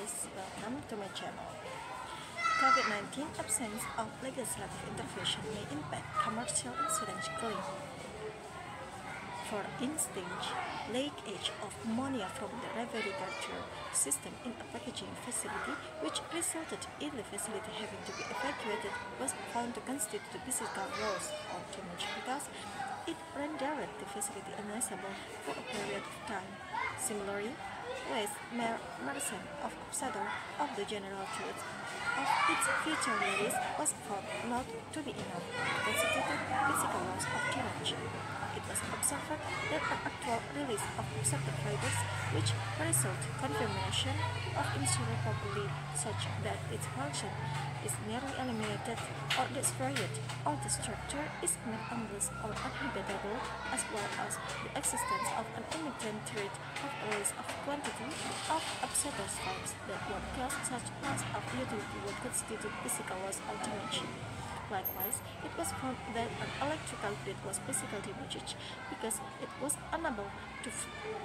guys, welcome to my channel. COVID-19 absence of legislative intervention may impact commercial insurance claim. For instance, leakage of ammonia from the refrigerator system in a packaging facility, which resulted in the facility having to be evacuated, was found to constitute physical loss or damage because it rendered the facility unusable for a period of time. Similarly, West Merchant of Observer of the General Truth of its future release was thought not to be enough loss of damage. It that an actual release of asbestos fibers which result confirmation of insurance property such that its function is nearly eliminated or destroyed or the structure is made unless or uninhabitable as well as the existence of an imminent threat of release of quantity of asbestos fibers that would cause such loss of utility would constitute physical loss or damage. Likewise, it was found that an electrical grid was physically damaged because it was unable to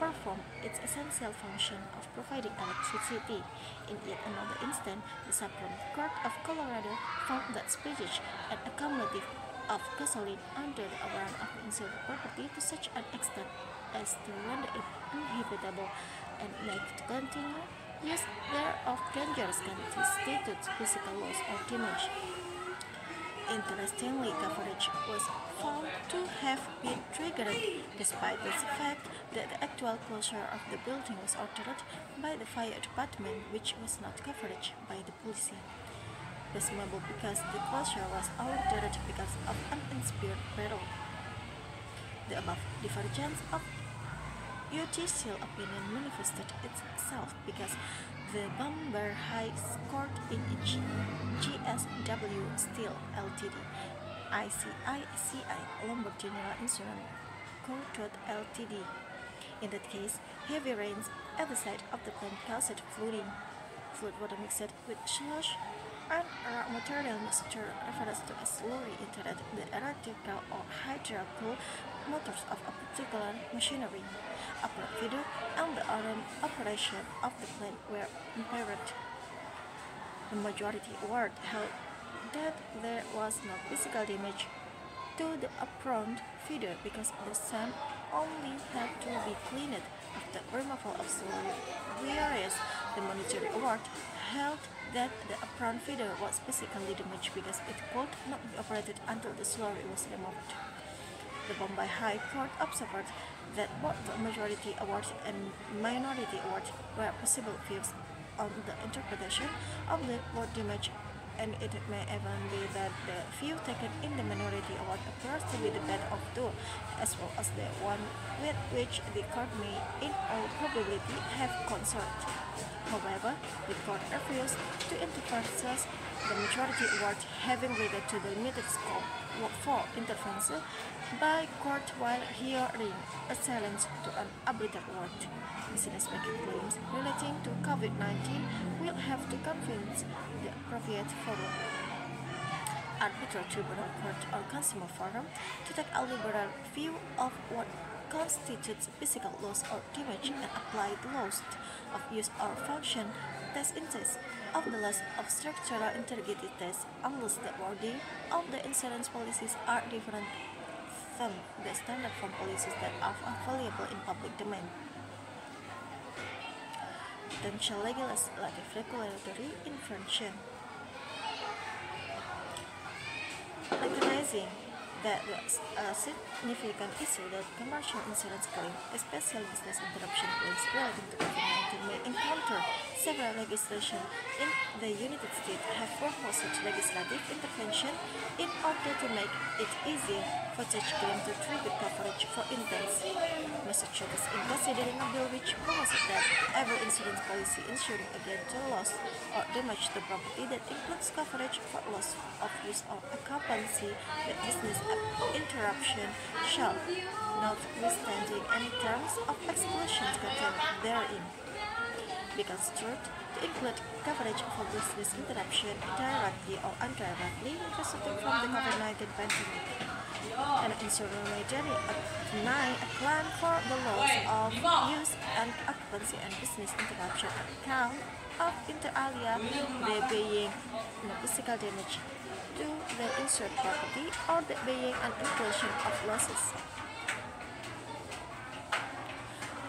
perform its essential function of providing electricity. In yet another instance, the Supreme Court of Colorado found that spillage and accumulative of gasoline under the warrant of insured property to such an extent as to render it inhabitable and make continue use thereof dangerous constitutes physical loss or damage. Interestingly, coverage was found to have been triggered despite the fact that the actual closure of the building was ordered by the fire department which was not covered by the police. Presumably because the closure was ordered because of an inspired peril. The above divergence of judicial opinion manifested itself because the Bombay High Court in JSW Steel Ltd. ICICI Lombard General Insurance Co. Ltd. In that case, heavy rains at the site of the plant caused flooding. Flood water mixed with slush and raw material mixture refers to a slurry intended the electrical or hydraulic motors of a particular machinery. Upload video and the operation of the plant were impaired. The majority award held that there was no physical damage to the apron feeder because the sand only had to be cleaned after removal of slurry, whereas the minority award held that the apron feeder was physically damaged because it could not be operated until the slurry was removed. The Bombay High Court observed that both the majority awards and minority awards were possible views on the interpretation of the word damage and it may even be that the view taken in the minority award appears to be the better of two, as well as the one with which the court may in all probability have concern. However, the court refused to interpret the majority award having related to the limited scope for intervention by court while hearing a challenge to an arbitrary award. Business making claims relating to COVID-19 will have to convince the appropriate forum arbitral tribunal court or consumer forum to take a liberal view of what constitutes physical loss or damage and apply the loss of use or function test instead of the loss of structural integrity test unless the wording of the insurance policies are different from the standard form policies that are available in public domain. Potential legal legislative regulatory intervention. Recognizing that the uh, significant issue that commercial insurance claim, especially business interruption claims relating to COVID-19 may encounter several legislation in the United States have proposed legislative intervention in order to make it easier for such claims to trigger coverage for instance. Massachusetts in considering a bill which proposes that every insurance policy insuring against the loss or damage to property that includes coverage for loss of use or occupancy that business interruption shall, notwithstanding any terms of exclusions contained therein, be construed to include coverage for business interruption directly or indirectly resulting from the COVID-19 pandemic. An insurer may deny a claim for the loss of use and occupancy and business interruption on account of inter alia there being physical damage to the insured property or there being an incursion of losses.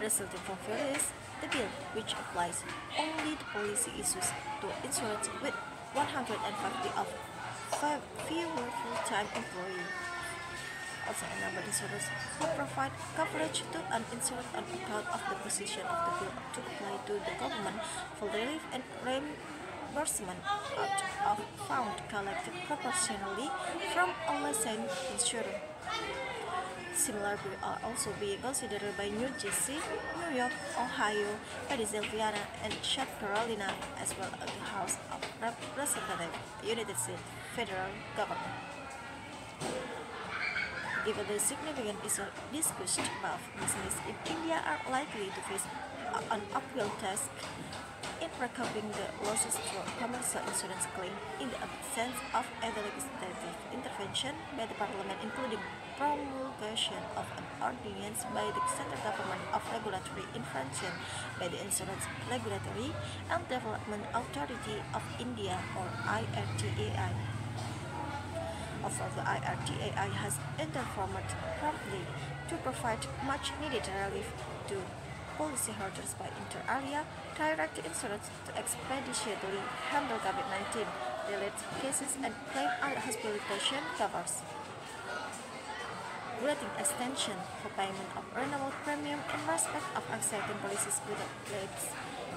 Resulting from various the bill, which applies only to policy issues to insurance with 150 of fewer full-time employees. Also, a number of insurers who provide coverage to an insured on account of the position of the bill to apply to the government for relief and reimbursement out of fund collected proportionally from a licensed insurer. Similar bills are uh, also being considered by New Jersey, New York, Ohio, Pennsylvania, and South Carolina, as well as the House of Representatives, United States federal government. Given the significant discussed above, businesses in India are likely to face an uphill task in recovering the losses through commercial insurance claims in the absence of either legislative intervention by the parliament including promulgation of an ordinance by the central government of regulatory intervention by the Insurance Regulatory and Development Authority of India or IRDAI. Although the IRDAI has intervened promptly to provide much needed relief to policyholders by inter alia direct insurance to expeditiously handle COVID-19 related cases and claim under hospitalization covers. Granting extension for payment of renewal premium in respect of accepting policies without claims.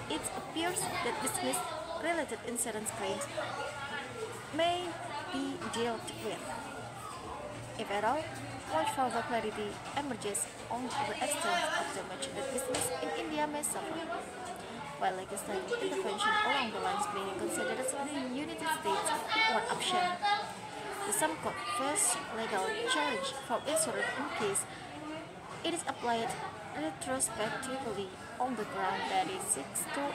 It appears that business-related insurance claims may be dealt with. If at all, much further clarity emerges on the extent of damage that business in India may suffer. While legislative intervention along the lines being considered the United States one option, the Sum Court first legal challenge for insurance in case it is applied retrospectively on the ground that it seeks to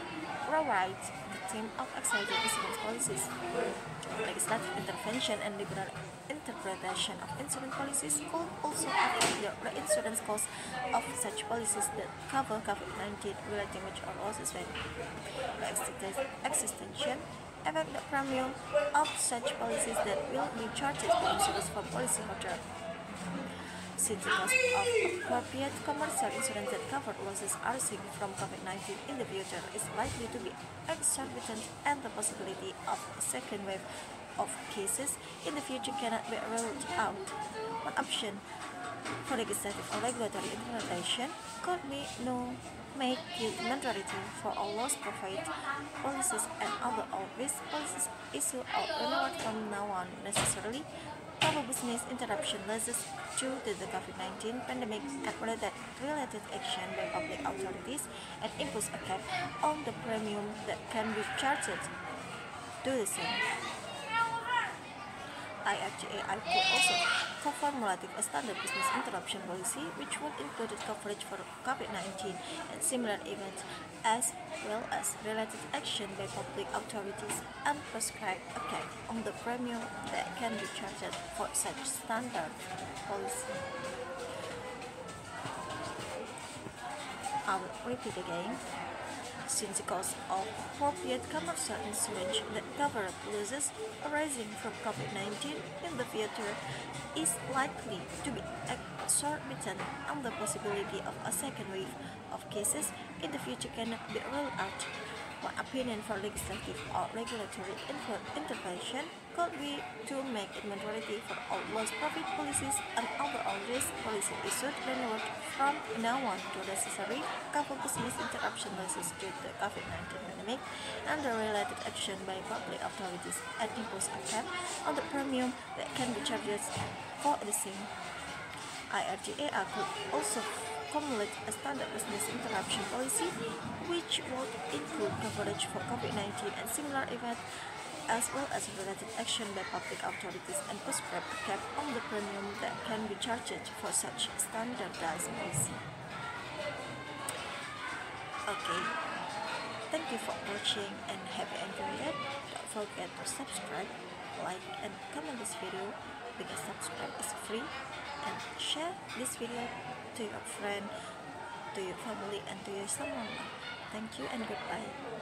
provide the theme of excited insurance policies. Legislative intervention and liberal interpretation of insurance policies could also affect the reinsurance costs of such policies that cover COVID-19 related damage or losses when extension affect the premium of such policies that will be charged to insurers for policyholder. Since the cost of appropriate commercial insurance that covered losses arising from COVID-19 in the future is likely to be exorbitant and the possibility of a second wave of cases in the future cannot be ruled out. One option for legislative or regulatory implementation could be no make it mandatory for all loss profit policies and other all-risk policies issue or renewed from now on necessarily cover business interruption losses due to the COVID-19 pandemic and related, related action by public authorities and impose a cap on the premium that can be charged. Do the same. Could also co-formulate a standard business interruption policy which would include coverage for COVID-19 and similar events as well as related action by public authorities and prescribe a cap on the premium that can be charged for such standard policy. I will repeat again since the cost of appropriate commercial insurance that cover up losses arising from COVID-19 in the future is likely to be exorbitant and the possibility of a second wave of cases in the future cannot be ruled out. My opinion for legislative or regulatory intervention could be to make it majority for all loss profit policies and overall risk policy issued renewed from now on to necessary cover business interruption losses due to the COVID-19 pandemic and the related action by public authorities and impose a cap on the premium that can be charged for the same. IRDAI could also formulate a standard business interruption policy which would include coverage for COVID-19 and similar events as well as related action by public authorities and prescribe a cap on the premium that can be charged for such standardized policy. Okay, thank you for watching and have you enjoyed it. Don't forget to subscribe, like and comment this video because subscribe is free and share this video to your friend to your family and to your someone thank you and goodbye